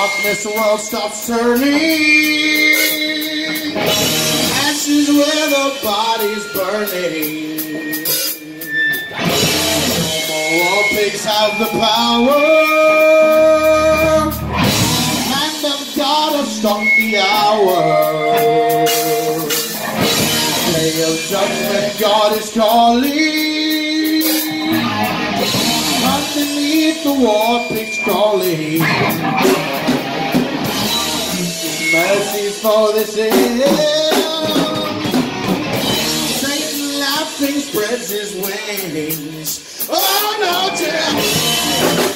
darkness, the world stops turning. Ashes where the body's burning. No more pigs have the power. Hand of God have struck the hour. Day of judgment, God is calling. Underneath the war pigs crawling mercies for this end. Satan laughing spreads his wings. Oh no, death.